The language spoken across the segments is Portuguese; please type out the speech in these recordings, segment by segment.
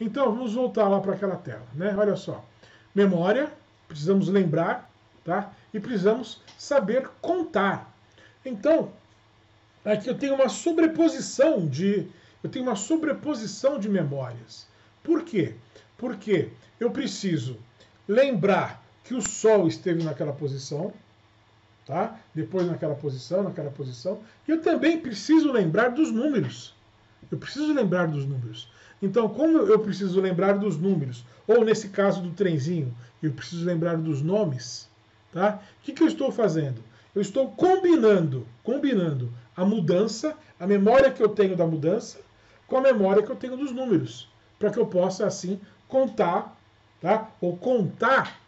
Então, vamos voltar lá para aquela tela. Né? Olha só. Memória, precisamos lembrar, tá? E precisamos saber contar. Então, aqui eu tenho uma sobreposição de eu tenho uma sobreposição de memórias. Por quê? Porque eu preciso lembrar que o Sol esteve naquela posição, tá? Depois naquela posição, naquela posição. E eu também preciso lembrar dos números. Eu preciso lembrar dos números. Então, como eu preciso lembrar dos números, ou nesse caso do trenzinho, eu preciso lembrar dos nomes, tá? O que, que eu estou fazendo? Eu estou combinando, combinando a mudança, a memória que eu tenho da mudança, com a memória que eu tenho dos números, para que eu possa assim contar, tá? Ou contar.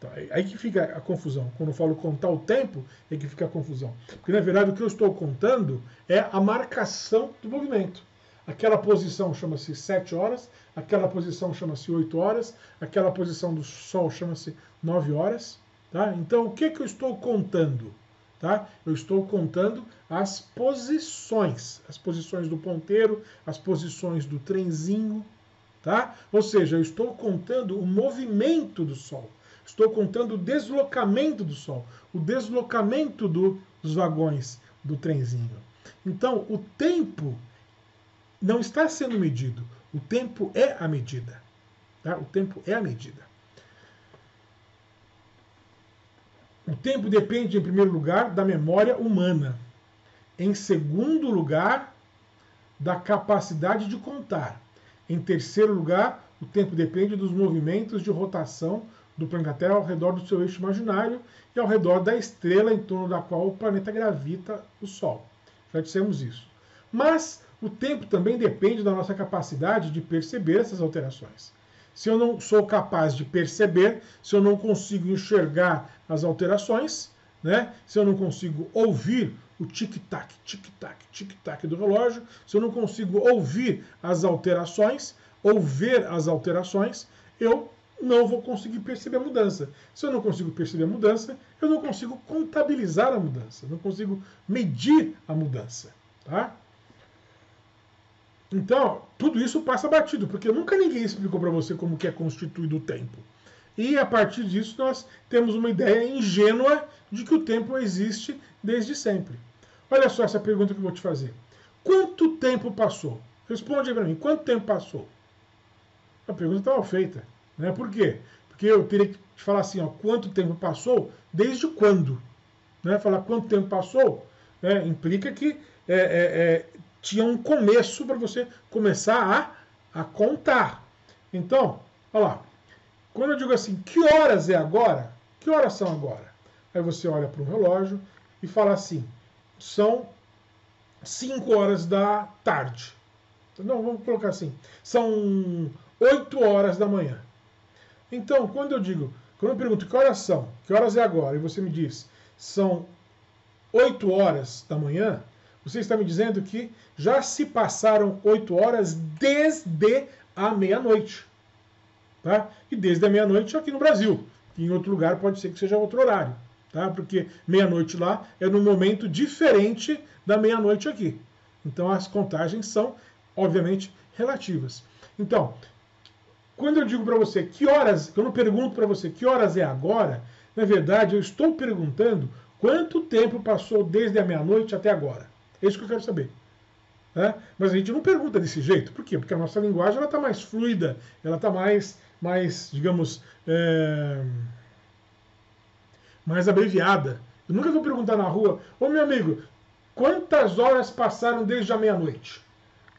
Tá? Aí que fica a confusão. Quando eu falo contar o tempo, é que fica a confusão. Porque na verdade o que eu estou contando é a marcação do movimento. Aquela posição chama-se 7 horas, aquela posição chama-se 8 horas, aquela posição do Sol chama-se 9 horas. Tá? Então, o que, que eu estou contando? Tá? Eu estou contando as posições, as posições do ponteiro, as posições do trenzinho, tá? Ou seja, eu estou contando o movimento do Sol, estou contando o deslocamento do Sol, o deslocamento do, dos vagões do trenzinho. Então, o tempo não está sendo medido, o tempo é a medida. Tá? O tempo é a medida. O tempo depende, em primeiro lugar, da memória humana. Em segundo lugar, da capacidade de contar. Em terceiro lugar, o tempo depende dos movimentos de rotação do planeta Terra ao redor do seu eixo imaginário e ao redor da estrela em torno da qual o planeta gravita, o Sol. Já dissemos isso. Mas o tempo também depende da nossa capacidade de perceber essas alterações se eu não sou capaz de perceber, se eu não consigo enxergar as alterações, né? se eu não consigo ouvir o tic-tac, tic-tac, tic-tac do relógio, se eu não consigo ouvir as alterações, ou ver as alterações, eu não vou conseguir perceber a mudança. Se eu não consigo perceber a mudança, eu não consigo contabilizar a mudança, não consigo medir a mudança. Tá? Então, tudo isso passa batido, porque nunca ninguém explicou para você como que é constituído o tempo. E a partir disso nós temos uma ideia ingênua de que o tempo existe desde sempre. Olha só essa pergunta que eu vou te fazer. Quanto tempo passou? Responde aí para mim, quanto tempo passou? A pergunta estava feita. Né? Por quê? Porque eu teria que te falar assim, ó, quanto tempo passou, desde quando? Né? Falar quanto tempo passou né? implica que é, é, é, tinha um começo para você começar a, a contar. Então, olha lá. Quando eu digo assim, que horas é agora? Que horas são agora? Aí você olha para o relógio e fala assim, são 5 horas da tarde. Não, vamos colocar assim, são 8 horas da manhã. Então, quando eu digo, quando eu pergunto que horas são, que horas é agora, e você me diz, são 8 horas da manhã, você está me dizendo que já se passaram oito horas desde a meia-noite. Tá? E desde a meia-noite aqui no Brasil. Em outro lugar pode ser que seja outro horário. Tá? Porque meia-noite lá é num momento diferente da meia-noite aqui. Então as contagens são, obviamente, relativas. Então, quando eu digo para você que horas, eu pergunto para você que horas é agora, na verdade eu estou perguntando quanto tempo passou desde a meia-noite até agora. É isso que eu quero saber. Né? Mas a gente não pergunta desse jeito. Por quê? Porque a nossa linguagem está mais fluida, ela está mais, mais, digamos, é... mais abreviada. Eu nunca vou perguntar na rua, ô meu amigo, quantas horas passaram desde a meia-noite?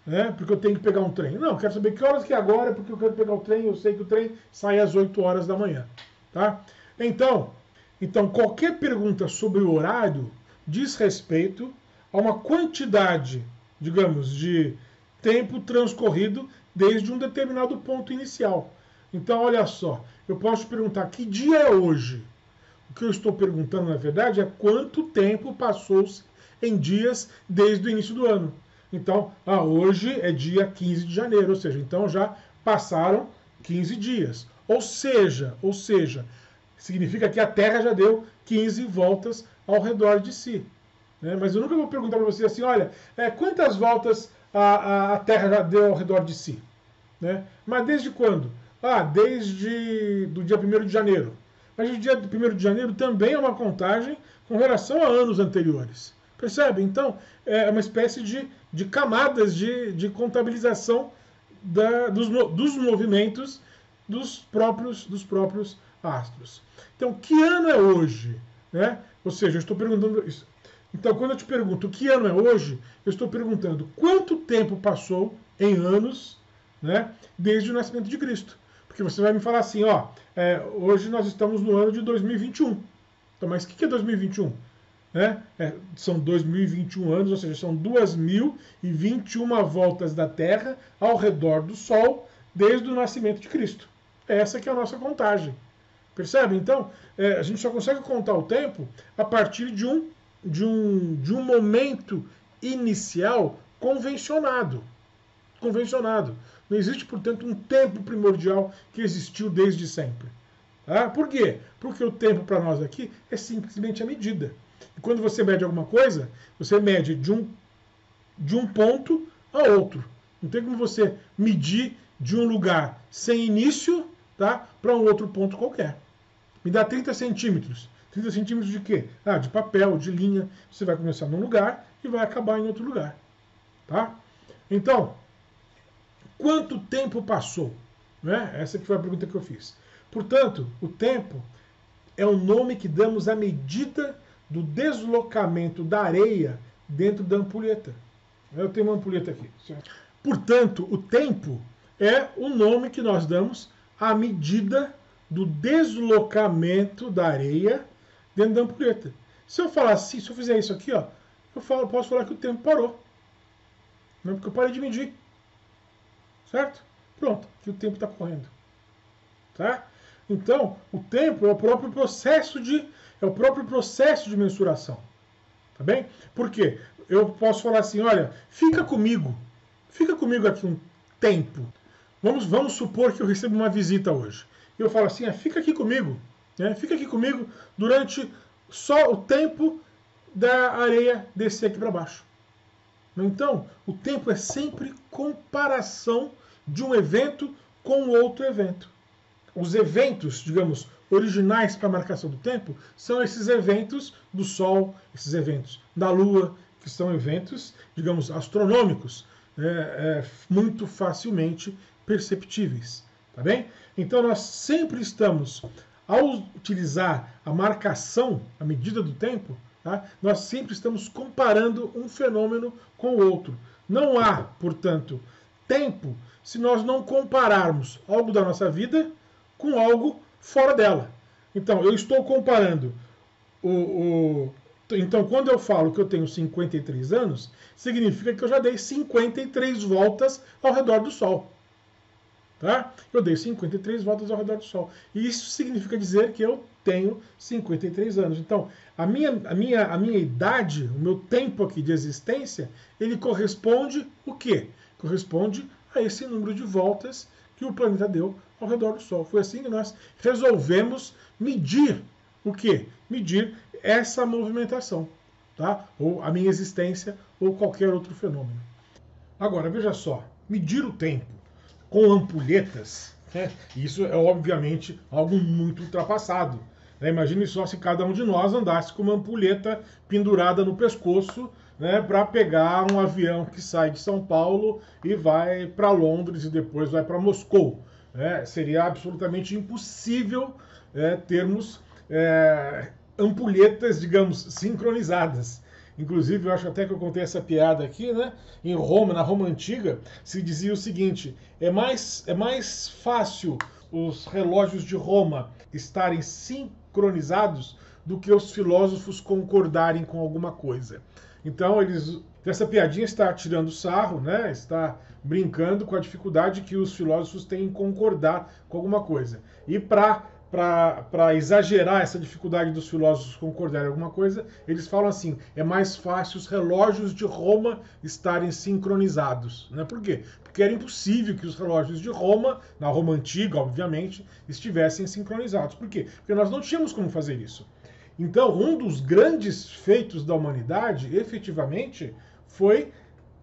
Né? Porque eu tenho que pegar um trem. Não, eu quero saber que horas que é agora, porque eu quero pegar o trem, eu sei que o trem sai às 8 horas da manhã. Tá? Então, então, qualquer pergunta sobre o horário diz respeito a uma quantidade, digamos, de tempo transcorrido desde um determinado ponto inicial. Então, olha só, eu posso perguntar que dia é hoje? O que eu estou perguntando, na verdade, é quanto tempo passou-se em dias desde o início do ano. Então, ah, hoje é dia 15 de janeiro, ou seja, então já passaram 15 dias. Ou seja, ou seja, significa que a Terra já deu 15 voltas ao redor de si. Né? Mas eu nunca vou perguntar para você assim, olha, é, quantas voltas a, a, Terra já deu ao redor de si? Né? Mas desde quando? Ah, desde do dia 1 de janeiro. Mas o dia 1 de janeiro também é uma contagem com relação a anos anteriores. Percebe? Então, é uma espécie de, de camadas de, de contabilização da, dos, dos movimentos dos próprios, dos próprios astros. Então, que ano é hoje? Né? Ou seja, eu estou perguntando isso. Então, quando eu te pergunto que ano é hoje, eu estou perguntando quanto tempo passou em anos né, desde o nascimento de Cristo. Porque você vai me falar assim, ó, é, hoje nós estamos no ano de 2021. Então, mas o que é 2021? Né? É, são 2021 anos, ou seja, são 2021 voltas da Terra ao redor do Sol desde o nascimento de Cristo. Essa que é a nossa contagem. Percebe? Então, é, a gente só consegue contar o tempo a partir de um, de um, de um momento inicial convencionado. Convencionado. Não existe, portanto, um tempo primordial que existiu desde sempre. Tá? Por quê? Porque o tempo para nós aqui é simplesmente a medida. E quando você mede alguma coisa, você mede de um, de um ponto a outro. Não tem como você medir de um lugar sem início tá, para um outro ponto qualquer. Me dá 30 centímetros. 30 centímetros de quê? Ah, de papel, de linha. Você vai começar num lugar e vai acabar em outro lugar. Tá? Então, Quanto tempo passou? Né? Essa foi a pergunta que eu fiz. Portanto, o tempo é o nome que damos à medida do deslocamento da areia dentro da ampulheta. Eu tenho uma ampulheta aqui. Portanto, o tempo é o nome que nós damos à medida do deslocamento da areia dentro da ampulheta. Se eu falar assim, se eu fizer isso aqui, ó, eu falo, posso falar que o tempo parou. Não porque eu parei de medir. Certo? Pronto, que o tempo está correndo. Tá? Então, o tempo é o próprio processo de é o próprio processo de mensuração. Tá bem? Por quê? Eu posso falar assim, olha, fica comigo. Fica comigo aqui um tempo. Vamos, vamos supor que eu recebo uma visita hoje. Eu falo assim, ah, fica aqui comigo. Né? Fica aqui comigo durante só o tempo da areia descer aqui para baixo. Então, o tempo é sempre comparação de um evento com outro evento. Os eventos, digamos, originais para a marcação do tempo são esses eventos do Sol, esses eventos da Lua, que são eventos, digamos, astronômicos, é, é, muito facilmente perceptíveis. Tá bem? Então nós sempre estamos, ao utilizar a marcação, a medida do tempo, Tá? Nós sempre estamos comparando um fenômeno com o outro. Não há, portanto, tempo se nós não compararmos algo da nossa vida com algo fora dela. Então, eu estou comparando o, o então, quando eu falo que eu tenho 53 anos, significa que eu já dei 53 voltas ao redor do Sol. Tá? Eu dei 53 voltas ao redor do Sol. E isso significa dizer que eu tenho 53 anos. Então, a minha, a minha, a minha idade, o meu tempo aqui de existência, ele corresponde o quê? Corresponde a esse número de voltas que o planeta deu ao redor do Sol. Foi assim que nós resolvemos medir o quê? Medir essa movimentação, tá? Ou a minha existência ou qualquer outro fenômeno. Agora, veja só, medir o tempo com ampulhetas, né? isso é obviamente algo muito ultrapassado. Né? Imagine só se cada um de nós andasse com uma ampulheta pendurada no pescoço né, para pegar um avião que sai de São Paulo e vai para Londres e depois vai para Moscou. Né? Seria absolutamente impossível é, termos é, ampulhetas, digamos, sincronizadas. Inclusive, eu acho até que eu contei essa piada aqui, né? Em Roma, na Roma antiga, se dizia o seguinte: é mais, é mais fácil os relógios de Roma estarem sincronizados do que os filósofos concordarem com alguma coisa. Então, eles essa piadinha está tirando sarro, né? Está brincando com a dificuldade que os filósofos têm em concordar com alguma coisa. E para para exagerar essa dificuldade dos filósofos concordarem alguma coisa, eles falam assim: é mais fácil os relógios de Roma estarem sincronizados. Né? Por quê? Porque era impossível que os relógios de Roma, na Roma antiga, obviamente, estivessem sincronizados. Por quê? Porque nós não tínhamos como fazer isso. Então, um dos grandes feitos da humanidade, efetivamente, foi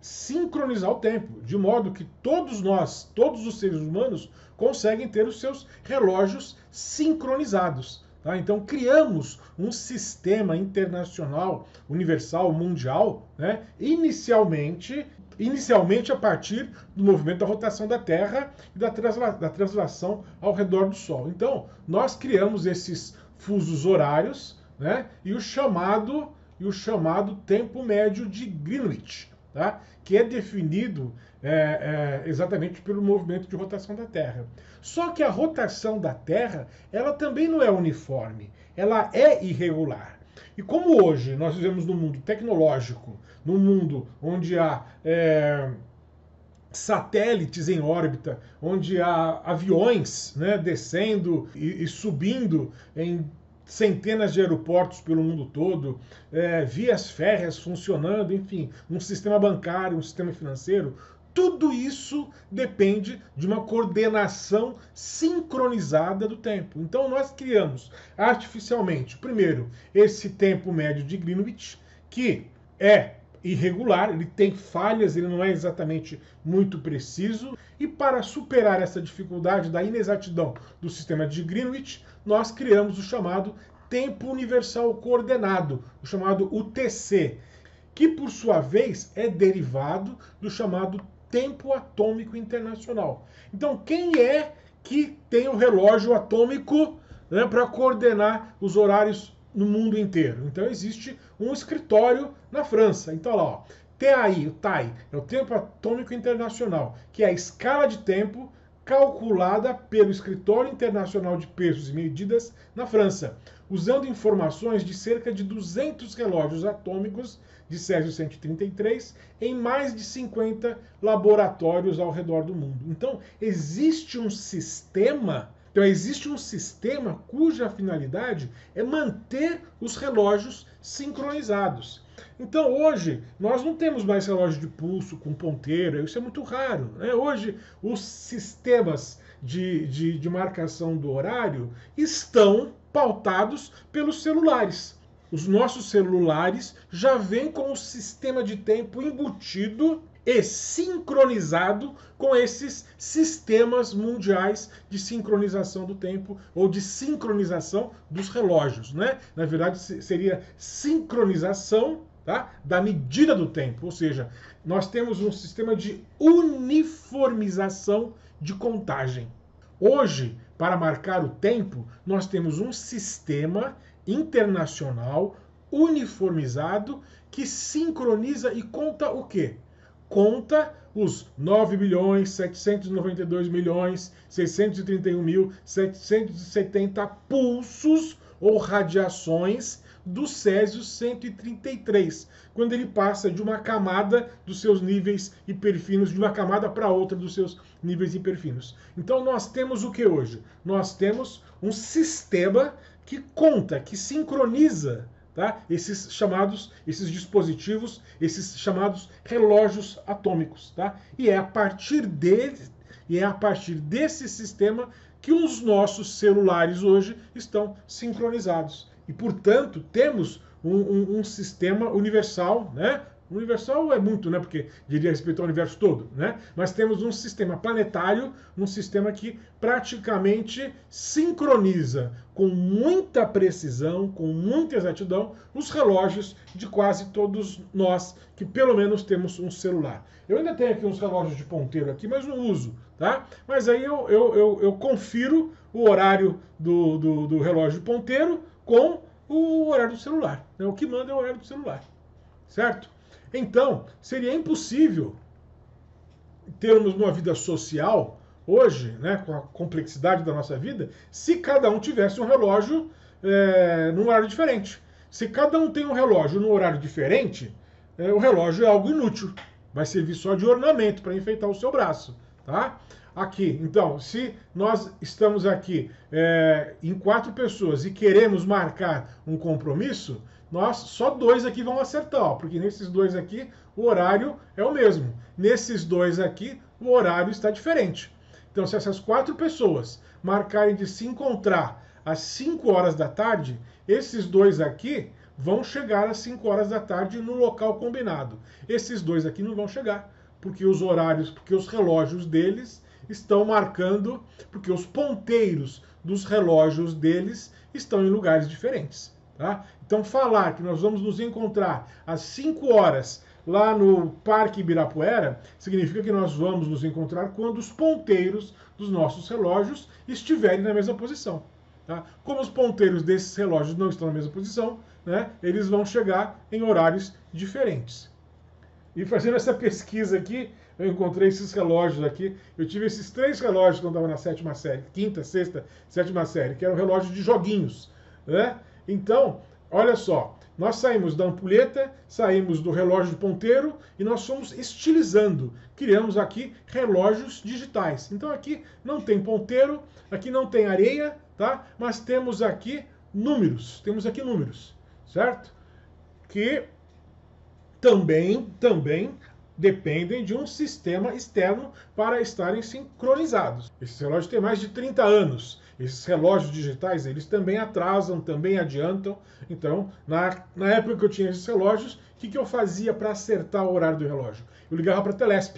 sincronizar o tempo, de modo que todos nós, todos os seres humanos, conseguem ter os seus relógios sincronizados. Tá? Então criamos um sistema internacional, universal, mundial, né? inicialmente, inicialmente a partir do movimento da rotação da Terra e da, transla da translação ao redor do Sol. Então nós criamos esses fusos horários né? e o chamado e o chamado tempo médio de Greenwich tá? que é definido é, é, exatamente pelo movimento de rotação da Terra. Só que a rotação da Terra, ela também não é uniforme, ela é irregular. E como hoje nós vivemos num mundo tecnológico, num mundo onde há é, satélites em órbita, onde há aviões né, descendo e, e subindo em centenas de aeroportos pelo mundo todo, é, vias férreas funcionando, enfim, um sistema bancário, um sistema financeiro. Tudo isso depende de uma coordenação sincronizada do tempo. Então, nós criamos artificialmente, primeiro, esse tempo médio de Greenwich, que é irregular, ele tem falhas, ele não é exatamente muito preciso. E para superar essa dificuldade da inexatidão do sistema de Greenwich, nós criamos o chamado Tempo Universal Coordenado, o chamado UTC, que por sua vez é derivado do chamado Tempo Atômico Internacional. Então, quem é que tem o relógio atômico né, para coordenar os horários no mundo inteiro? Então, existe um escritório na França. Então, lá, ó, TAI, o TAI, é o Tempo Atômico Internacional, que é a escala de tempo calculada pelo Escritório Internacional de Pesos e Medidas na França, usando informações de cerca de 200 relógios atômicos de Césio 133 em mais de 50 laboratórios ao redor do mundo. Então, existe um sistema então, existe um sistema cuja finalidade é manter os relógios sincronizados. Então, hoje, nós não temos mais relógio de pulso com ponteiro, isso é muito raro. Né? Hoje, os sistemas de, de, de marcação do horário estão pautados pelos celulares. Os nossos celulares já vêm com o sistema de tempo embutido e sincronizado com esses sistemas mundiais de sincronização do tempo ou de sincronização dos relógios, né? Na verdade seria sincronização tá? da medida do tempo, ou seja, nós temos um sistema de uniformização de contagem. Hoje, para marcar o tempo, nós temos um sistema internacional uniformizado que sincroniza e conta o quê? Conta os 9 milhões 792 milhões 631 mil 770 pulsos ou radiações do Césio 133, quando ele passa de uma camada dos seus níveis hiperfinos de uma camada para outra dos seus níveis hiperfinos. Então nós temos o que hoje? Nós temos um sistema que conta, que sincroniza tá? esses chamados, esses dispositivos, esses chamados relógios atômicos. Tá? E é a partir dele, e é a partir desse sistema que os nossos celulares hoje estão sincronizados. E, portanto, temos um, um, um sistema universal, né? Universal é muito, né? Porque diria respeito ao universo todo, né? Mas temos um sistema planetário, um sistema que praticamente sincroniza com muita precisão, com muita exatidão, os relógios de quase todos nós que pelo menos temos um celular. Eu ainda tenho aqui uns relógios de ponteiro aqui, mas não uso, tá? Mas aí eu, eu, eu, eu confiro o horário do, do, do relógio de ponteiro com o horário do celular. Né? O que manda é o horário do celular, certo? Então, seria impossível termos uma vida social hoje, né, com a complexidade da nossa vida, se cada um tivesse um relógio é, num horário diferente. Se cada um tem um relógio num horário diferente, é, o relógio é algo inútil. Vai servir só de ornamento para enfeitar o seu braço. Tá? Aqui, então, se nós estamos aqui é, em quatro pessoas e queremos marcar um compromisso, nós só dois aqui vão acertar, ó, porque nesses dois aqui o horário é o mesmo. Nesses dois aqui o horário está diferente. Então, se essas quatro pessoas marcarem de se encontrar às 5 horas da tarde, esses dois aqui vão chegar às 5 horas da tarde no local combinado. Esses dois aqui não vão chegar, porque os horários, porque os relógios deles estão marcando, porque os ponteiros dos relógios deles estão em lugares diferentes. Tá? Então, falar que nós vamos nos encontrar às 5 horas lá no Parque Ibirapuera significa que nós vamos nos encontrar quando os ponteiros dos nossos relógios estiverem na mesma posição. Tá? Como os ponteiros desses relógios não estão na mesma posição, né, eles vão chegar em horários diferentes. E fazendo essa pesquisa aqui, eu encontrei esses relógios aqui. Eu tive esses três relógios quando estava na sétima série, quinta, sexta, sétima série, que eram relógios de joguinhos. Né? Então, olha só, nós saímos da ampulheta, saímos do relógio de ponteiro e nós fomos estilizando. Criamos aqui relógios digitais. Então aqui não tem ponteiro, aqui não tem areia, tá? Mas temos aqui números. Temos aqui números, certo? Que também, também dependem de um sistema externo para estarem sincronizados. Esses relógios têm mais de 30 anos. Esses relógios digitais, eles também atrasam, também adiantam. Então, na, na época que eu tinha esses relógios, o que, que eu fazia para acertar o horário do relógio? Eu ligava para a Telesp.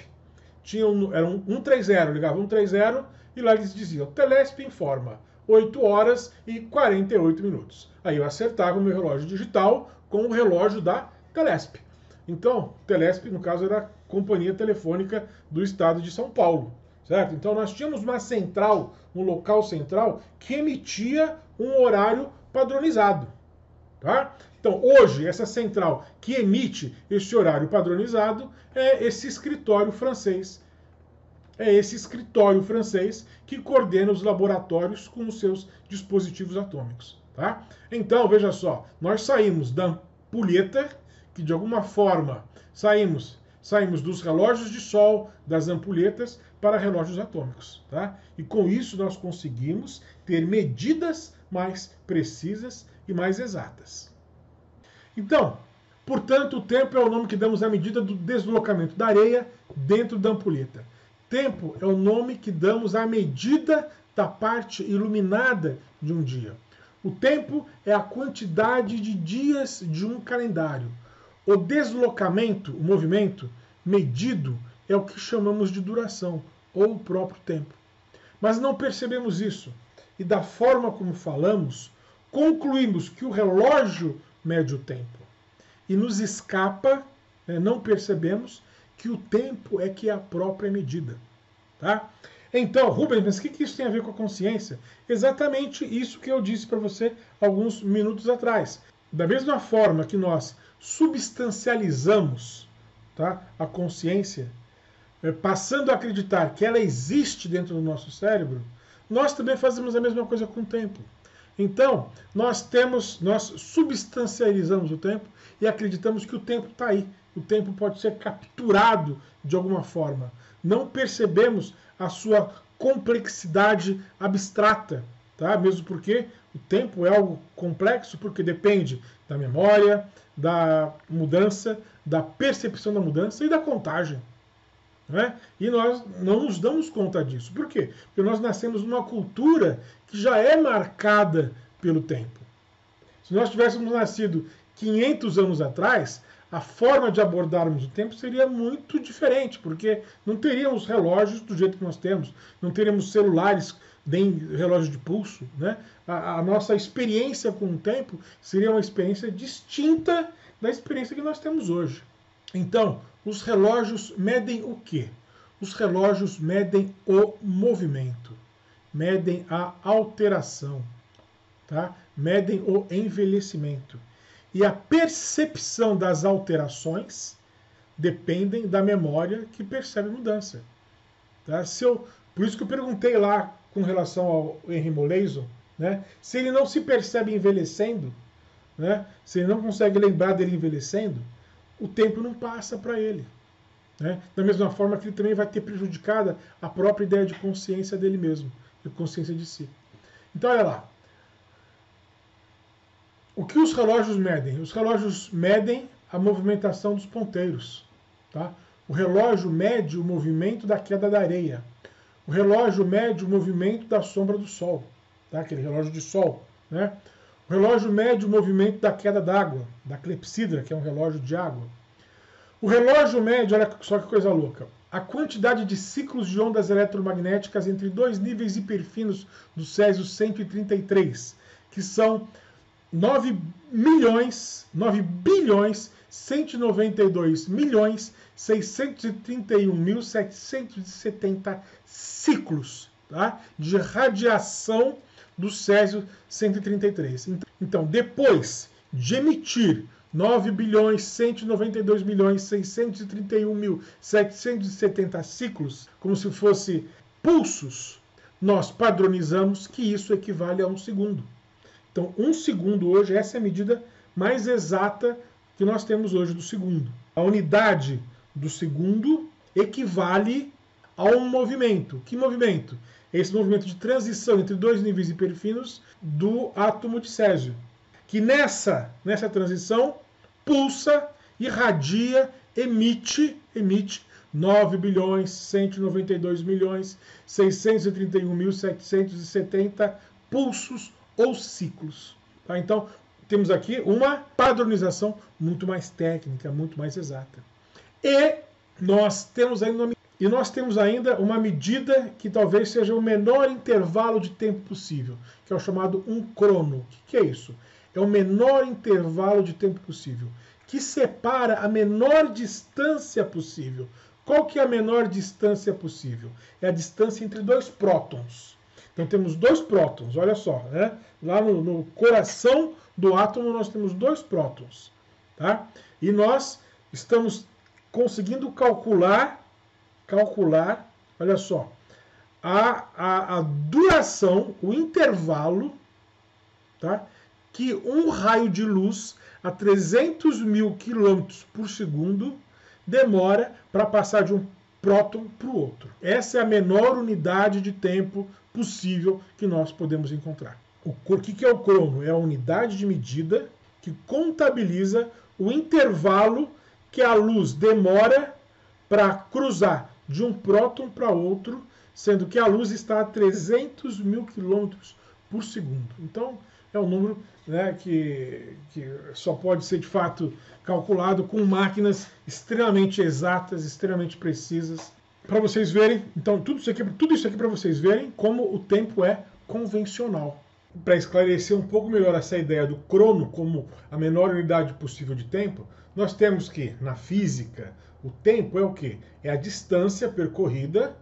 Tinha um, era um 130, eu ligava 130 e lá eles diziam, Telesp informa, 8 horas e 48 minutos. Aí eu acertava o meu relógio digital com o relógio da Telesp. Então, Telesp, no caso, era a Companhia Telefônica do Estado de São Paulo, certo? Então, nós tínhamos uma central, um local central, que emitia um horário padronizado, tá? Então, hoje, essa central que emite esse horário padronizado é esse escritório francês. É esse escritório francês que coordena os laboratórios com os seus dispositivos atômicos. Tá? Então, veja só, nós saímos da ampulheta que de alguma forma saímos saímos dos relógios de sol, das ampulhetas, para relógios atômicos. Tá? E com isso nós conseguimos ter medidas mais precisas e mais exatas. Então, portanto, o tempo é o nome que damos à medida do deslocamento da areia dentro da ampulheta. Tempo é o nome que damos à medida da parte iluminada de um dia. O tempo é a quantidade de dias de um calendário. O deslocamento, o movimento medido, é o que chamamos de duração, ou o próprio tempo. Mas não percebemos isso. E da forma como falamos, concluímos que o relógio mede o tempo. E nos escapa, né, não percebemos, que o tempo é que é a própria medida. Tá? Então, Rubens, mas o que, que isso tem a ver com a consciência? Exatamente isso que eu disse para você alguns minutos atrás. Da mesma forma que nós substancializamos tá, a consciência, é, passando a acreditar que ela existe dentro do nosso cérebro, nós também fazemos a mesma coisa com o tempo. Então, nós temos, nós substancializamos o tempo e acreditamos que o tempo está aí. O tempo pode ser capturado de alguma forma. Não percebemos a sua complexidade abstrata, tá? Mesmo porque o tempo é algo complexo, porque depende da memória, da mudança, da percepção da mudança e da contagem. Né? E nós não nos damos conta disso. Por quê? Porque nós nascemos numa cultura que já é marcada pelo tempo. Se nós tivéssemos nascido 500 anos atrás, a forma de abordarmos o tempo seria muito diferente, porque não teríamos relógios do jeito que nós temos, não teríamos celulares nem relógio de pulso, né? A, a, nossa experiência com o tempo seria uma experiência distinta da experiência que nós temos hoje. Então, os relógios medem o quê? Os relógios medem o movimento, medem a alteração, tá? medem o envelhecimento. E a percepção das alterações dependem da memória que percebe mudança. Tá? Se eu, por isso que eu perguntei lá com relação ao Henry Molaison, né? se ele não se percebe envelhecendo, né? se ele não consegue lembrar dele envelhecendo, o tempo não passa para ele. Né? Da mesma forma que ele também vai ter prejudicada a própria ideia de consciência dele mesmo, de consciência de si. Então, olha lá. O que os relógios medem? Os relógios medem a movimentação dos ponteiros. Tá? O relógio mede o movimento da queda da areia. O relógio mede o movimento da sombra do sol, tá? aquele relógio de sol. Né? O relógio mede o movimento da queda d'água, da clepsidra, que é um relógio de água. O relógio mede, olha só que coisa louca, a quantidade de ciclos de ondas eletromagnéticas entre dois níveis hiperfinos do Césio 133, que são 9 milhões, 9 bilhões 192 milhões 631.770 ciclos tá? de radiação do Césio 133. Então, depois de emitir 9 bilhões 192 milhões 631 mil 770 ciclos, como se fosse pulsos, nós padronizamos que isso equivale a um segundo. Então, um segundo hoje, essa é a medida mais exata que nós temos hoje do segundo. A unidade do segundo equivale a um movimento. Que movimento? Esse movimento de transição entre dois níveis hiperfinos do átomo de Césio. Que nessa, nessa transição pulsa, irradia, emite, emite 9 bilhões 192 milhões 631.770 pulsos ou ciclos. Tá? Então, temos aqui uma padronização muito mais técnica, muito mais exata. E nós temos ainda uma, e nós temos ainda uma medida que talvez seja o menor intervalo de tempo possível, que é o chamado um crono. O que é isso? É o menor intervalo de tempo possível, que separa a menor distância possível. Qual que é a menor distância possível? É a distância entre dois prótons. Então temos dois prótons, olha só, né? lá no, no coração do átomo nós temos dois prótons. Tá? E nós estamos conseguindo calcular, calcular, olha só, a, a, a duração, o intervalo, tá? que um raio de luz a 300 mil quilômetros por segundo demora para passar de um próton para o outro. Essa é a menor unidade de tempo possível que nós podemos encontrar. O que é o crono? É a unidade de medida que contabiliza o intervalo que a luz demora para cruzar de um próton para outro, sendo que a luz está a 300 mil quilômetros por segundo. Então, é um número né, que, que só pode ser de fato calculado com máquinas extremamente exatas, extremamente precisas. Para vocês verem, então, tudo isso aqui, tudo isso aqui para vocês verem como o tempo é convencional para esclarecer um pouco melhor essa ideia do crono como a menor unidade possível de tempo, nós temos que, na física, o tempo é o quê? É a distância percorrida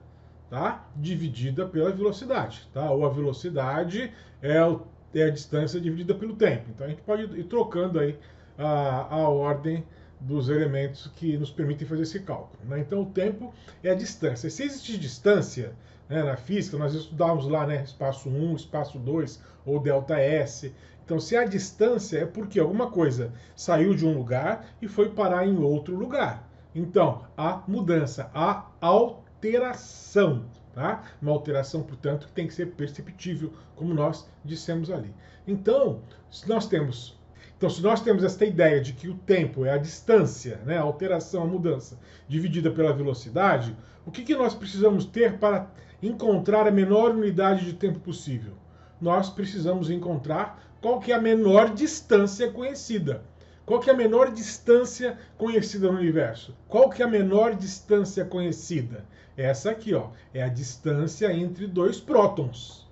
tá? dividida pela velocidade. Tá? Ou a velocidade é, o, é a distância dividida pelo tempo. Então a gente pode ir trocando aí a, a ordem dos elementos que nos permitem fazer esse cálculo. Né? Então o tempo é a distância. Se existe distância, né, na física, nós estudávamos lá, né, espaço 1, espaço 2, ou delta S. Então, se a distância é porque alguma coisa saiu de um lugar e foi parar em outro lugar. Então, a mudança, a alteração. Tá? Uma alteração, portanto, que tem que ser perceptível, como nós dissemos ali. Então, se nós temos então, se nós temos esta ideia de que o tempo é a distância, né, a alteração, a mudança, dividida pela velocidade, o que, que nós precisamos ter para encontrar a menor unidade de tempo possível? Nós precisamos encontrar qual que é a menor distância conhecida. Qual que é a menor distância conhecida no universo? Qual que é a menor distância conhecida? Essa aqui, ó, é a distância entre dois prótons.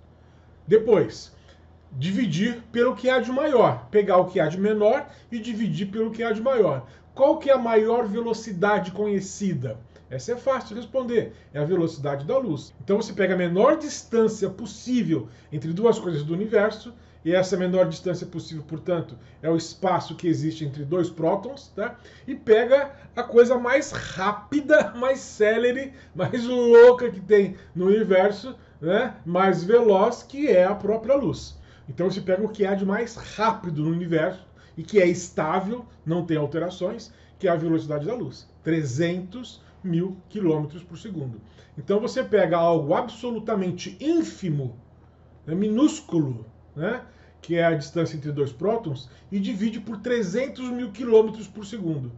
Depois, dividir pelo que há de maior. Pegar o que há de menor e dividir pelo que há de maior. Qual que é a maior velocidade conhecida? Essa é fácil de responder. É a velocidade da luz. Então você pega a menor distância possível entre duas coisas do universo, e essa menor distância possível, portanto, é o espaço que existe entre dois prótons, tá? E pega a coisa mais rápida, mais célere, mais louca que tem no universo, né? Mais veloz, que é a própria luz. Então você pega o que há de mais rápido no universo e que é estável, não tem alterações, que é a velocidade da luz. 300 mil quilômetros por segundo. Então você pega algo absolutamente ínfimo, né, minúsculo, né, que é a distância entre dois prótons, e divide por 300 mil quilômetros por segundo.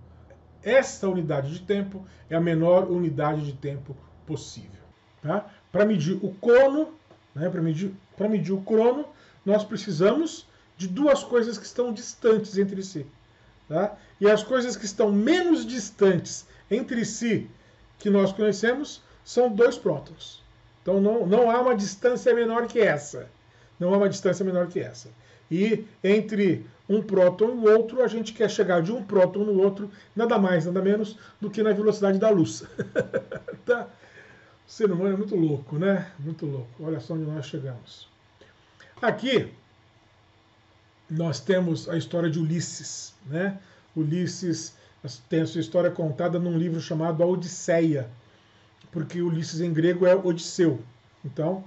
Essa unidade de tempo é a menor unidade de tempo possível. Tá? Para medir o crono, né, para medir, medir o crono, nós precisamos de duas coisas que estão distantes entre si. Tá? E as coisas que estão menos distantes entre si que nós conhecemos são dois prótons. Então não, não há uma distância menor que essa. Não há uma distância menor que essa. E entre um próton e o outro, a gente quer chegar de um próton no outro, nada mais, nada menos do que na velocidade da luz. tá? O ser humano é muito louco, né? Muito louco. Olha só onde nós chegamos. Aqui nós temos a história de Ulisses, né? Ulisses tem a sua história contada num livro chamado A Odisseia, porque Ulisses em grego é Odisseu. Então,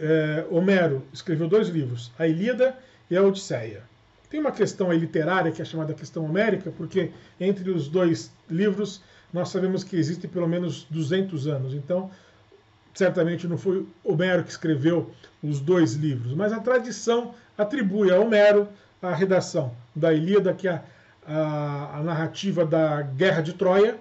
é, Homero escreveu dois livros, a Ilíada e a Odisseia. Tem uma questão literária que é chamada questão homérica, porque entre os dois livros nós sabemos que existe pelo menos 200 anos. Então, certamente não foi Homero que escreveu os dois livros, mas a tradição atribui a Homero a redação da Ilíada, que é a, a narrativa da Guerra de Troia,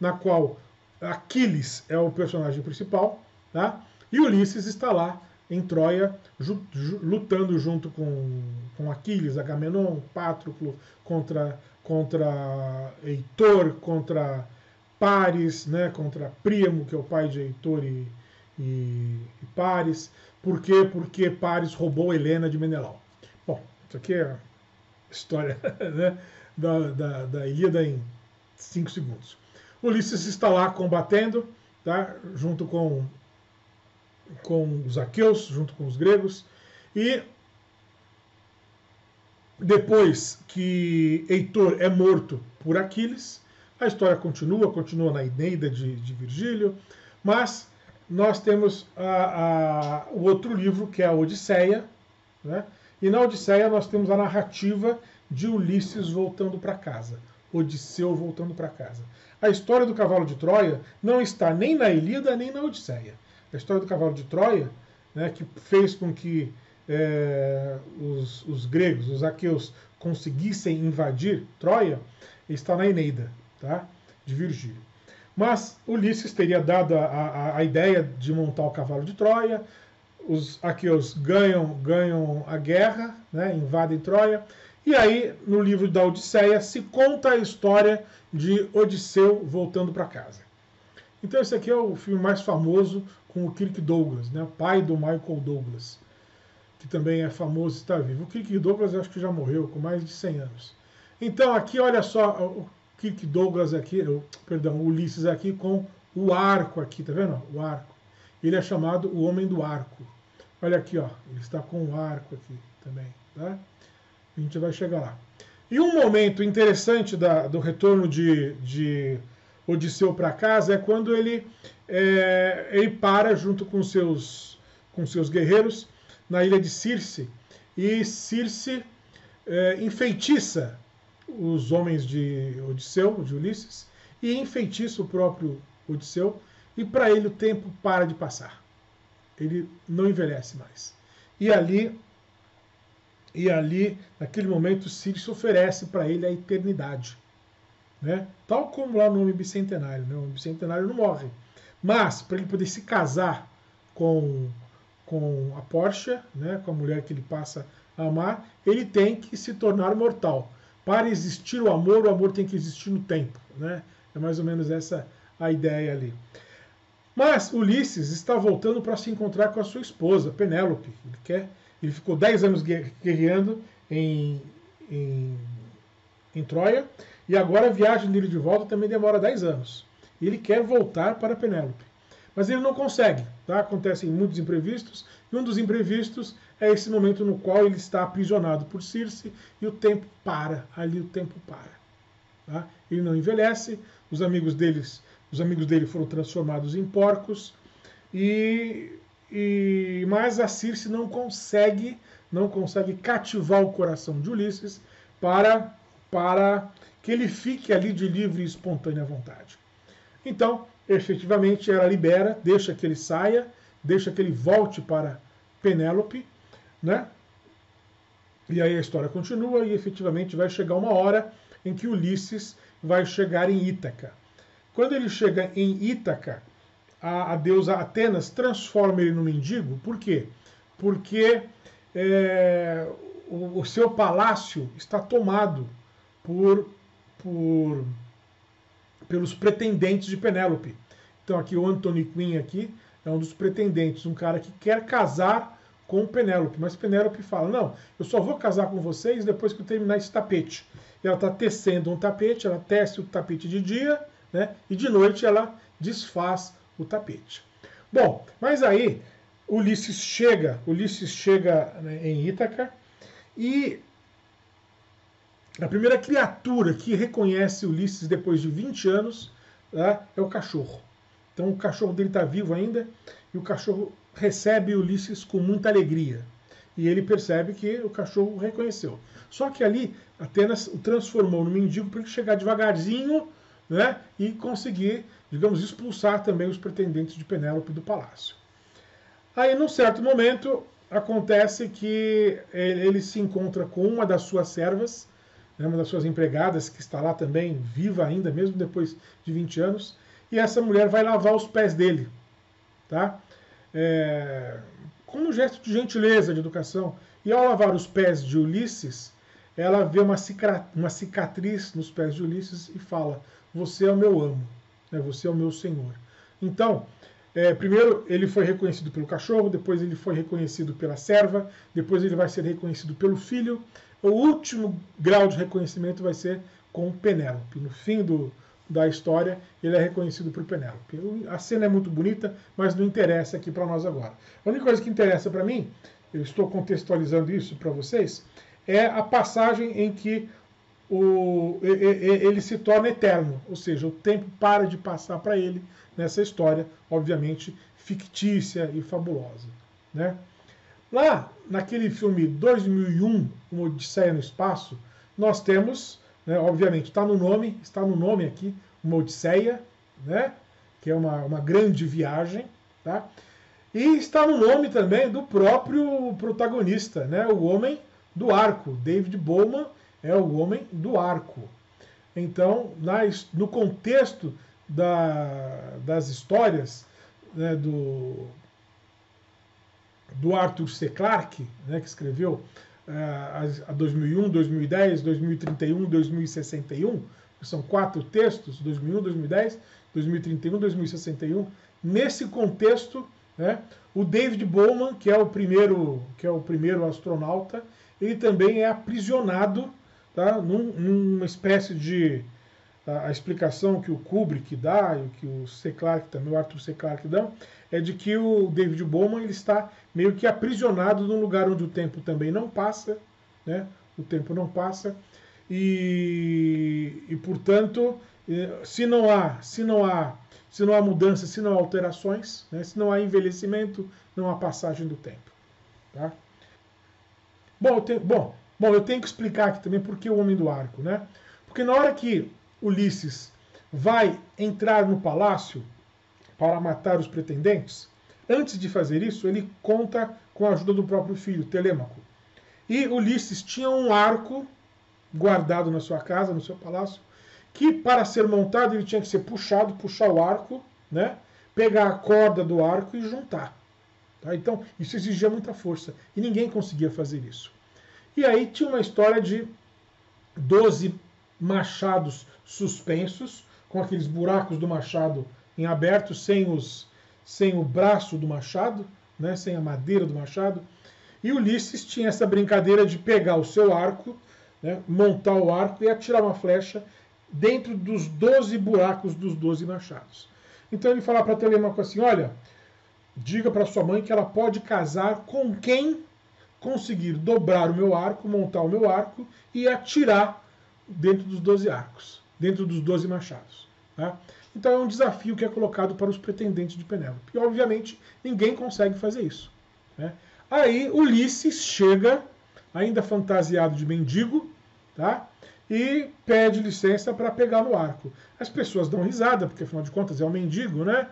na qual Aquiles é o personagem principal, tá? e Ulisses está lá em Troia, ju, ju, lutando junto com, com Aquiles, Agamenon, Patroclo, contra, contra Heitor, contra Paris, né, contra Príamo, que é o pai de Heitor e, e, e Paris. Por quê? Porque Paris roubou Helena de Menelau. Bom, isso aqui é história né, da, da, da Ilíada em cinco segundos. Ulisses está lá combatendo, tá, junto com com os aqueus, junto com os gregos, e depois que Heitor é morto por Aquiles, a história continua, continua na Eneida de, de Virgílio, mas nós temos a, a, o outro livro, que é a Odisseia, né? e na Odisseia nós temos a narrativa de Ulisses voltando para casa, Odisseu voltando para casa. A história do cavalo de Troia não está nem na Ilíada nem na Odisseia a história do cavalo de Troia, né, que fez com que é, os, os, gregos, os aqueus, conseguissem invadir Troia, está na Eneida, tá? de Virgílio. Mas Ulisses teria dado a, a, a, ideia de montar o cavalo de Troia, os aqueus ganham, ganham a guerra, né, invadem Troia, e aí no livro da Odisseia se conta a história de Odisseu voltando para casa. Então esse aqui é o filme mais famoso com o Kirk Douglas, né, pai do Michael Douglas, que também é famoso e está vivo. O Kirk Douglas acho que já morreu com mais de 100 anos. Então aqui, olha só, Kirk Douglas aqui, perdão, Ulisses aqui com o arco aqui, tá vendo? O arco. Ele é chamado o Homem do Arco. Olha aqui, ó, ele está com o arco aqui também, tá? A gente vai chegar lá. E um momento interessante da, do retorno de, de Odisseu para casa é quando ele, é, ele para junto com seus, com seus guerreiros na ilha de Circe e Circe é, enfeitiça os homens de Odisseu, de Ulisses, e enfeitiça o próprio Odisseu, e para ele o tempo para de passar. Ele não envelhece mais. E ali, e ali, naquele momento, Circe oferece para ele a eternidade. Né? Tal como lá no homem bicentenário. Né? O homem bicentenário não morre. Mas, para ele poder se casar com, com a Porsche, né? com a mulher que ele passa a amar, ele tem que se tornar mortal. Para existir o amor, o amor tem que existir no tempo. Né? É mais ou menos essa a ideia ali. Mas Ulisses está voltando para se encontrar com a sua esposa, Penélope. Ele, quer, ele ficou 10 anos guerreando em, em, em Troia e agora a viagem dele de volta também demora 10 anos. Ele quer voltar para Penélope. Mas ele não consegue. Tá? Acontecem muitos imprevistos, e um dos imprevistos é esse momento no qual ele está aprisionado por Circe e o tempo para. Ali o tempo para. Tá? Ele não envelhece, os amigos deles, os amigos dele foram transformados em porcos, e, e mas a Circe não consegue, não consegue cativar o coração de Ulisses para para que ele fique ali de livre e espontânea vontade. Então, efetivamente, ela libera, deixa que ele saia, deixa que ele volte para Penélope, né? E aí a história continua e efetivamente vai chegar uma hora em que Ulisses vai chegar em Ítaca. Quando ele chega em Ítaca, a, a deusa Atenas transforma ele no mendigo. Por quê? Porque é, o, o seu palácio está tomado por, por pelos pretendentes de Penélope. Então aqui o Anthony Quinn aqui é um dos pretendentes, um cara que quer casar com Penélope, mas Penélope fala: "Não, eu só vou casar com vocês depois que eu terminar esse tapete". E ela está tecendo um tapete, ela tece o tapete de dia, né? E de noite ela desfaz o tapete. Bom, mas aí Ulisses chega, Ulisses chega né, em Ítaca e a primeira criatura que reconhece Ulisses depois de 20 anos né, é o cachorro. Então o cachorro dele está vivo ainda e o cachorro recebe Ulisses com muita alegria. E ele percebe que o cachorro o reconheceu. Só que ali Atenas o transformou no mendigo para ele chegar devagarzinho né, e conseguir, digamos, expulsar também os pretendentes de Penélope do palácio. Aí, num certo momento, acontece que ele se encontra com uma das suas servas, né, uma das suas empregadas, que está lá também, viva ainda, mesmo depois de 20 anos, e essa mulher vai lavar os pés dele, tá? É, como um gesto de gentileza, de educação. E ao lavar os pés de Ulisses, ela vê uma, cicatriz nos pés de Ulisses e fala: Você é o meu amo, né? você é o meu senhor. Então, é, primeiro ele foi reconhecido pelo cachorro, depois ele foi reconhecido pela serva, depois ele vai ser reconhecido pelo filho. O último grau de reconhecimento vai ser com Penélope. No fim do, da história, ele é reconhecido por Penélope. A cena é muito bonita, mas não interessa aqui para nós agora. A única coisa que interessa para mim, eu estou contextualizando isso para vocês, é a passagem em que o, ele se torna eterno, ou seja, o tempo para de passar para ele nessa história, obviamente fictícia e fabulosa. Né? Lá, naquele filme 2001, Uma Odisseia no Espaço, nós temos né? Obviamente, está no nome, está no nome aqui, uma Odisseia, né? que é uma, uma grande viagem. Tá? E está no nome também do próprio protagonista, né? o Homem do Arco. David Bowman é o Homem do Arco. Então, nas, no contexto da, das histórias né, do, do Arthur C. Clarke, né, que escreveu a 2001, 2010, 2031, 2061, são quatro textos, 2001, 2010, 2031, 2061. Nesse contexto, né, o David Bowman, que é o primeiro, que é o primeiro astronauta, ele também é aprisionado tá, num, numa espécie de a, explicação que o Kubrick dá e que o C. Clarke também, o Arthur C. Clarke dão, é de que o David Bowman ele está meio que aprisionado num lugar onde o tempo também não passa, né? O tempo não passa e, e portanto, eh, se não há, se não há, se não há mudança, se não há alterações, né? se não há envelhecimento, não há passagem do tempo, tá? Bom, eu bom, bom, eu tenho que explicar aqui também por que o homem do arco, né? Porque na hora que Ulisses vai entrar no palácio para matar os pretendentes, antes de fazer isso, ele conta com a ajuda do próprio filho, Telêmaco. E Ulisses tinha um arco guardado na sua casa, no seu palácio, que para ser montado ele tinha que ser puxado, puxar o arco, né? pegar a corda do arco e juntar. Tá? Então, isso exigia muita força e ninguém conseguia fazer isso. E aí tinha uma história de 12 machados suspensos, com aqueles buracos do machado em aberto, sem, os, sem o braço do machado, né, sem a madeira do machado. E Ulisses tinha essa brincadeira de pegar o seu arco, né, montar o arco e atirar uma flecha dentro dos 12 buracos dos 12 machados. Então ele fala para Telemaco assim: olha, diga para sua mãe que ela pode casar com quem conseguir dobrar o meu arco, montar o meu arco e atirar dentro dos 12 arcos, dentro dos 12 machados. Tá? Então é um desafio que é colocado para os pretendentes de Penélope. E obviamente ninguém consegue fazer isso. Né? Aí Ulisses chega, ainda fantasiado de mendigo, tá? e pede licença para pegar no arco. As pessoas dão risada, porque afinal de contas é um mendigo, né?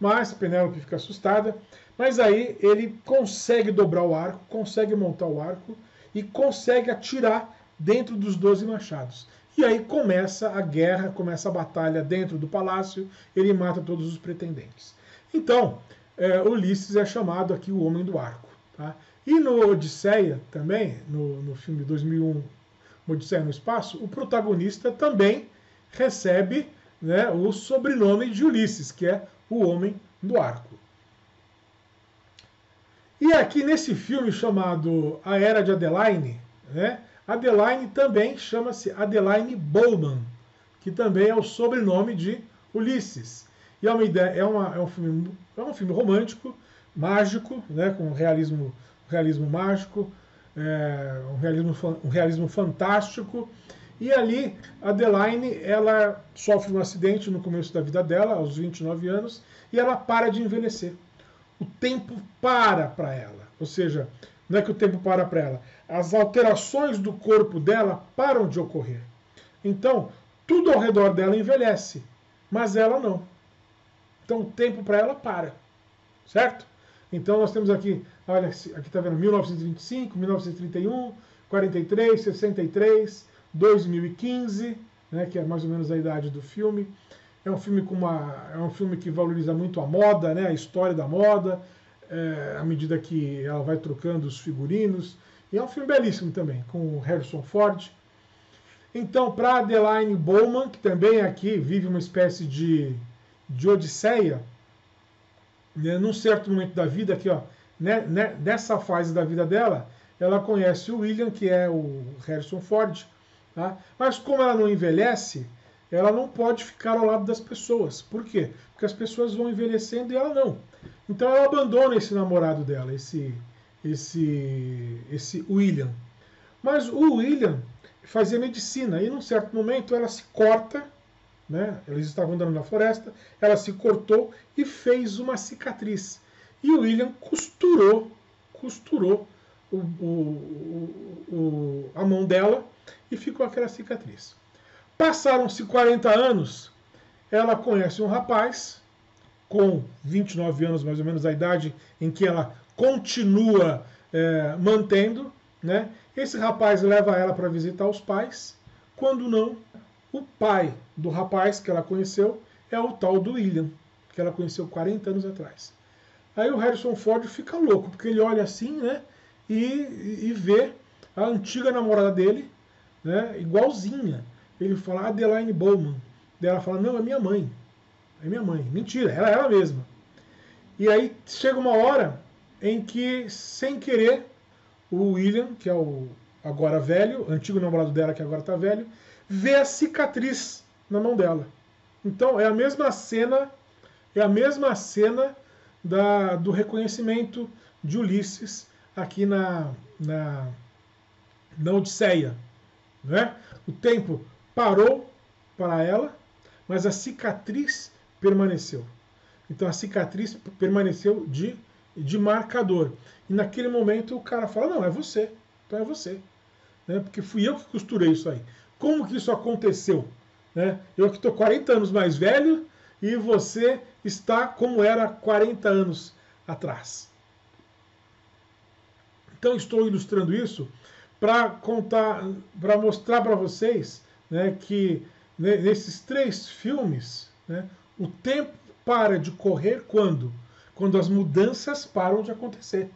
Mas Penélope fica assustada. Mas aí ele consegue dobrar o arco, consegue montar o arco e consegue atirar dentro dos 12 machados. E aí começa a guerra, começa a batalha dentro do palácio, ele mata todos os pretendentes. Então, é, Ulisses é chamado aqui o Homem do Arco. Tá? E no Odisseia também, no, no filme 2001, Odisseia no Espaço, o protagonista também recebe né, o sobrenome de Ulisses, que é o Homem do Arco. E aqui nesse filme chamado A Era de Adeline, né, Adeline também chama-se Adeline Bowman, que também é o sobrenome de Ulisses. E é uma ideia, é, uma, é, um, filme, é um filme romântico, mágico, né, com realismo, realismo mágico, é, um, realismo, um realismo fantástico. E ali, Adeline, ela sofre um acidente no começo da vida dela, aos 29 anos, e ela para de envelhecer. O tempo para para ela. Ou seja, não é que o tempo para para ela. As alterações do corpo dela param de ocorrer. Então, tudo ao redor dela envelhece, mas ela não. Então, o tempo para ela para. Certo? Então, nós temos aqui, olha, aqui está vendo 1925, 1931, 43, 63, 2015, né, que é mais ou menos a idade do filme. É um filme com uma, é um filme que valoriza muito a moda, né, a história da moda, é, à medida que ela vai trocando os figurinos. E é um filme belíssimo também, com o Harrison Ford. Então, para Adeline Bowman, que também aqui vive uma espécie de, de odisseia, né, num certo momento da vida, aqui, ó, né, né, nessa fase da vida dela, ela conhece o William, que é o Harrison Ford, tá? mas como ela não envelhece, ela não pode ficar ao lado das pessoas. Por quê? Porque as pessoas vão envelhecendo e ela não. Então ela abandona esse namorado dela, esse, esse, esse William. Mas o William fazia medicina e num certo momento ela se corta, né? Eles estavam andando na floresta, ela se cortou e fez uma cicatriz. E o William costurou, costurou o, o, o, a mão dela e ficou aquela cicatriz. Passaram-se 40 anos, ela conhece um rapaz com 29 anos, mais ou menos a idade em que ela continua é, mantendo, né? Esse rapaz leva ela para visitar os pais. Quando não, o pai do rapaz que ela conheceu é o tal do William, que ela conheceu 40 anos atrás. Aí o Harrison Ford fica louco, porque ele olha assim, né? E, e vê a antiga namorada dele, né? Igualzinha. Ele fala Adeline Bowman. Daí ela fala, não, é minha mãe. É minha mãe. Mentira, era ela mesma. E aí chega uma hora em que, sem querer, o William, que é o agora velho, antigo namorado dela que agora está velho, vê a cicatriz na mão dela. Então é a mesma cena, é a mesma cena da, do reconhecimento de Ulisses aqui na, na, na Odisseia. Né? O tempo parou para ela, mas a cicatriz permaneceu. Então a cicatriz permaneceu de, de marcador. E naquele momento o cara fala: Não, é você. Então é você. Né? Porque fui eu que costurei isso aí. Como que isso aconteceu? Né? Eu que estou 40 anos mais velho e você está como era 40 anos atrás. Então estou ilustrando isso para contar, para mostrar para vocês né, que né, nesses três filmes né, o tempo para de correr quando? Quando as mudanças param de acontecer.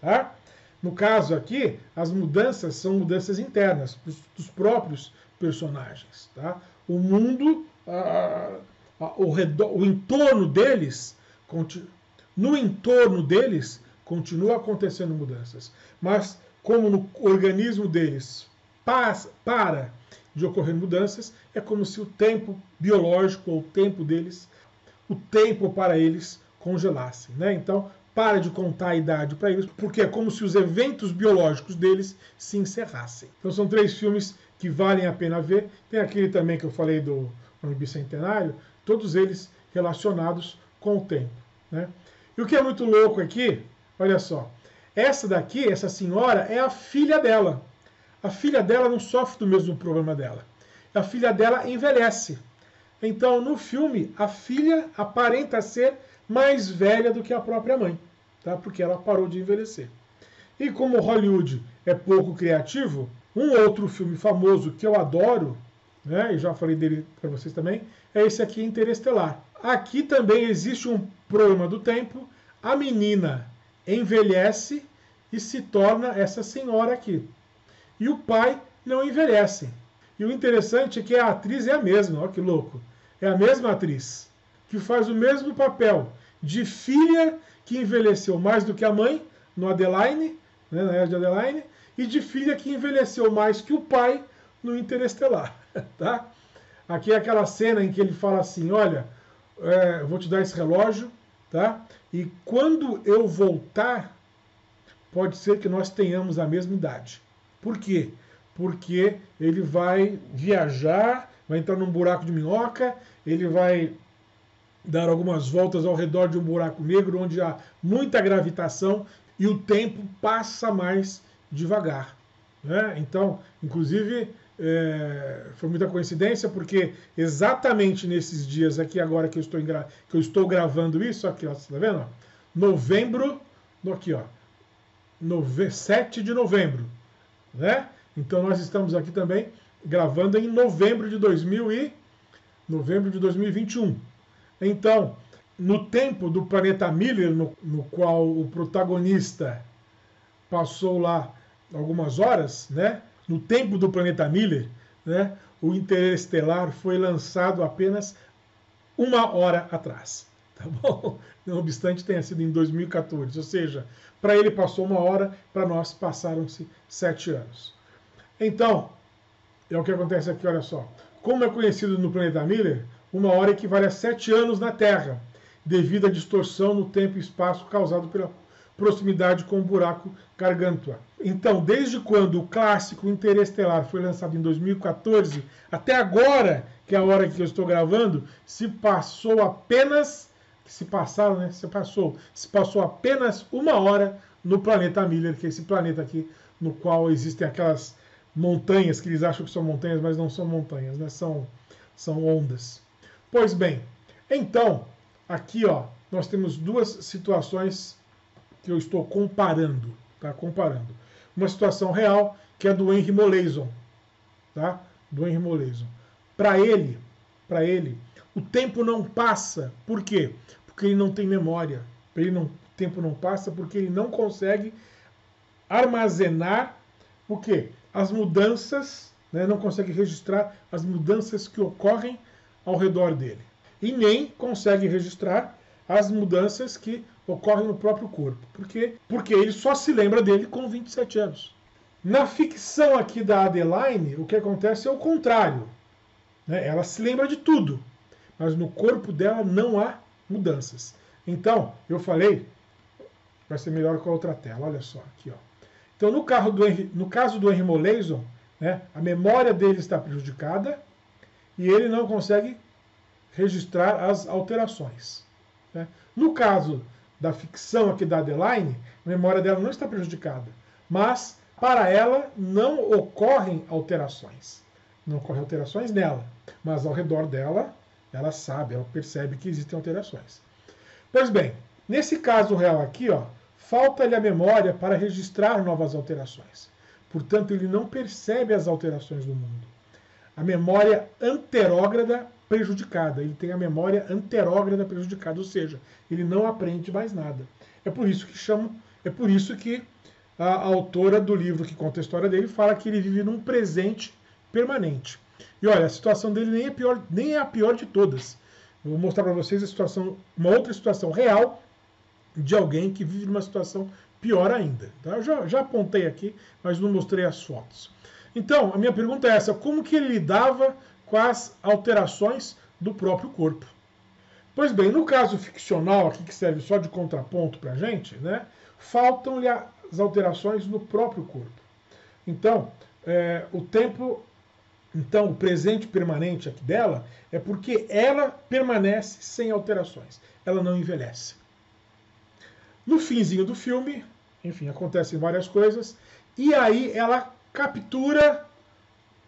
Tá? No caso aqui, as mudanças são mudanças internas dos próprios personagens. Tá? O mundo, o, redor, o entorno deles, no entorno deles, continua acontecendo mudanças. Mas como no organismo deles para de ocorrer mudanças, é como se o tempo biológico ou o tempo deles, o tempo para eles congelasse. Né? Então, para de contar a idade para eles, porque é como se os eventos biológicos deles se encerrassem. Então são três filmes que valem a pena ver. Tem aquele também que eu falei do ano bicentenário, todos eles relacionados com o tempo. Né? E o que é muito louco aqui, olha só, essa daqui, essa senhora, é a filha dela. A filha dela não sofre do mesmo problema dela. A filha dela envelhece. Então, no filme, a filha aparenta ser mais velha do que a própria mãe tá? porque ela parou de envelhecer. E como Hollywood é pouco criativo, um outro filme famoso que eu adoro, né, e já falei dele para vocês também, é esse aqui, Interestelar. Aqui também existe um problema do tempo. A menina envelhece e se torna essa senhora aqui. E o pai não envelhece. E o interessante é que a atriz é a mesma, olha que louco. É a mesma atriz, que faz o mesmo papel de filha que envelheceu mais do que a mãe, no Adeline, né, na era de Adeline, e de filha que envelheceu mais que o pai no Interestelar. Tá? Aqui é aquela cena em que ele fala assim: Olha, é, vou te dar esse relógio, tá? E quando eu voltar, pode ser que nós tenhamos a mesma idade. Por quê? Porque ele vai viajar, vai entrar num buraco de minhoca, ele vai dar algumas voltas ao redor de um buraco negro onde há muita gravitação e o tempo passa mais devagar. Né? Então, inclusive, é, foi muita coincidência, porque exatamente nesses dias aqui, agora que eu estou, que eu estou gravando isso, aqui, ó, você tá vendo? Novembro, aqui, ó, nove, 7 de novembro, né? Então nós estamos aqui também gravando em novembro de 2000 e novembro de 2021. Então, no tempo do planeta Miller, no, no qual o protagonista passou lá algumas horas, né? No tempo do planeta Miller, né? O Interestelar foi lançado apenas uma hora atrás, tá bom? Não obstante tenha sido em 2014, ou seja, para ele passou uma hora, para nós passaram-se sete anos. Então, é o que acontece aqui, olha só. Como é conhecido no planeta Miller, uma hora equivale a sete anos na Terra, devido à distorção no tempo e espaço causado pela proximidade com o buraco Gargantua. Então, desde quando o clássico Interestelar foi lançado em 2014, até agora, que é a hora que eu estou gravando, se passou apenas se passaram, né? Se passou, se passou apenas uma hora no planeta Miller, que é esse planeta aqui no qual existem aquelas montanhas que eles acham que são montanhas, mas não são montanhas, né? São são ondas. Pois bem, então aqui, ó, nós temos duas situações que eu estou comparando, tá? Comparando. Uma situação real, que é do Henry Molaison, tá? Do Henry Molaison. Para ele, para ele, o tempo não passa. Por quê? Porque ele não tem memória. Ele não, o tempo não passa porque ele não consegue armazenar o quê? As mudanças, né? não consegue registrar as mudanças que ocorrem ao redor dele. E nem consegue registrar as mudanças que ocorrem no próprio corpo. Por quê? Porque ele só se lembra dele com 27 anos. Na ficção aqui da Adeline, o que acontece é o contrário. Né? Ela se lembra de tudo, mas no corpo dela não há mudanças. Então, eu falei, vai ser melhor com a outra tela, olha só, aqui. Ó. Então, no, carro do Henry, no caso do Henry Molaison, né, a memória dele está prejudicada e ele não consegue registrar as alterações. Né? No caso da ficção aqui da Adeline, a memória dela não está prejudicada, mas para ela não ocorrem alterações. Não ocorrem alterações nela, mas ao redor dela, ela sabe, ela percebe que existem alterações. Pois bem, nesse caso real aqui, ó, falta-lhe a memória para registrar novas alterações. Portanto, ele não percebe as alterações do mundo. A memória anterógrada prejudicada. Ele tem a memória anterógrada prejudicada, ou seja, ele não aprende mais nada. É por isso que chamam, é por isso que a autora do livro que conta a história dele fala que ele vive num presente permanente. E olha, a situação dele nem é, pior, nem é a pior de todas. Vou mostrar para vocês a situação, uma outra situação real de alguém que vive numa situação pior ainda. Tá? Eu já, já apontei aqui, mas não mostrei as fotos. Então, a minha pergunta é essa: como que ele lidava com as alterações do próprio corpo. Pois bem, no caso ficcional, aqui que serve só de contraponto para a gente, né, faltam-lhe as alterações no próprio corpo. Então, é, o tempo, então, o presente permanente aqui dela é porque ela permanece sem alterações, ela não envelhece. No finzinho do filme, enfim, acontecem várias coisas, e aí ela captura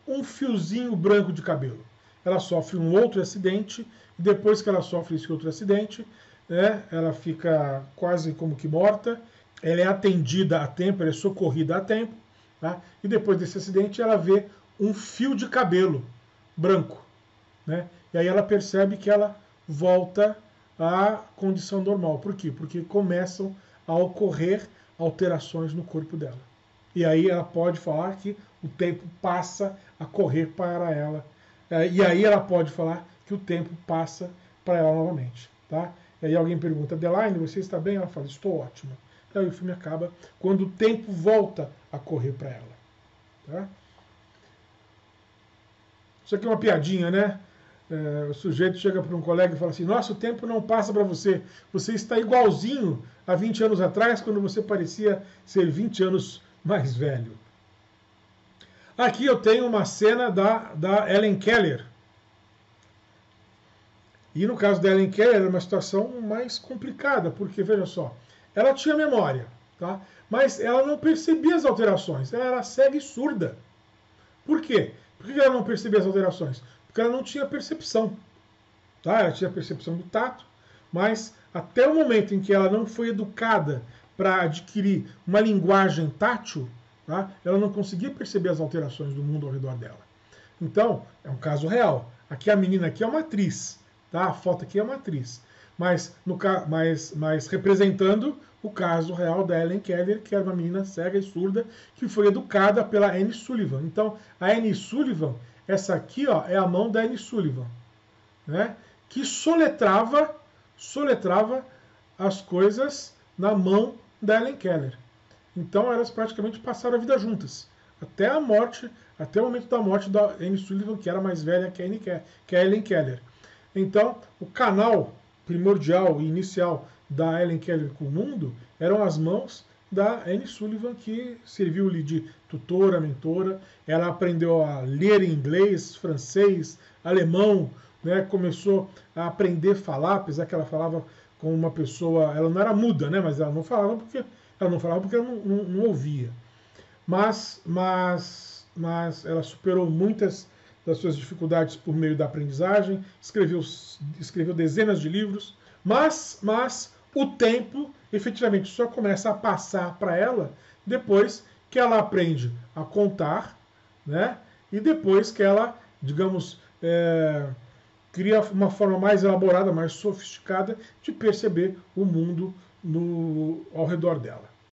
um fiozinho branco de cabelo. Ela sofre um outro acidente, e depois que ela sofre esse outro acidente, né, ela fica quase como que morta, ela é atendida a tempo, ela é socorrida a tempo, tá? e depois desse acidente ela vê um fio de cabelo branco. Né? E aí ela percebe que ela volta à condição normal. Por quê? Porque começam a ocorrer alterações no corpo dela. E aí ela pode falar que o tempo passa a correr para ela. É, e aí ela pode falar que o tempo passa para ela novamente. Tá? E aí alguém pergunta, Adelaine, você está bem? Ela fala, estou ótima. E aí o filme acaba quando o tempo volta a correr para ela. Tá? Isso aqui é uma piadinha, né? É, o sujeito chega para um colega e fala assim: Nossa, o tempo não passa para você. Você está igualzinho a 20 anos atrás, quando você parecia ser 20 anos mais velho. Aqui eu tenho uma cena da, da Ellen Keller. E no caso da Ellen Keller era uma situação mais complicada, porque veja só, ela tinha memória, tá? mas ela não percebia as alterações, ela era cega e surda. Por quê? Por que ela não percebia as alterações? Porque ela não tinha percepção. Tá? Ela tinha percepção do tato, mas até o momento em que ela não foi educada para adquirir uma linguagem tátil, tá? ela não conseguia perceber as alterações do mundo ao redor dela. Então, é um caso real. Aqui a menina aqui é uma atriz, tá? A foto aqui é uma atriz. Mas, no, mas, mas representando o caso real da Ellen Keller, que era uma menina cega e surda, que foi educada pela Anne Sullivan. Então, a Anne Sullivan, essa aqui ó, é a mão da Anne Sullivan, né? que soletrava, soletrava as coisas na mão da Ellen Keller. Então, elas praticamente passaram a vida juntas, até a morte, até o momento da morte da Anne Sullivan, que era mais velha que a, que a Ellen Keller. Então, o canal primordial e inicial da Ellen Keller com o mundo eram as mãos da Anne Sullivan, que serviu-lhe de tutora, mentora. Ela aprendeu a ler inglês, francês, alemão, né? começou a aprender a falar, apesar que ela falava com uma pessoa, ela não era muda, né? mas ela não falava porque ela não falava porque ela não, não, não ouvia. Mas, mas, mas ela superou muitas das suas dificuldades por meio da aprendizagem, escreveu, escreveu dezenas de livros, mas, mas o tempo efetivamente só começa a passar para ela depois que ela aprende a contar, né? E depois que ela, digamos, é, cria uma forma mais elaborada, mais sofisticada de perceber o mundo no, ao redor dela.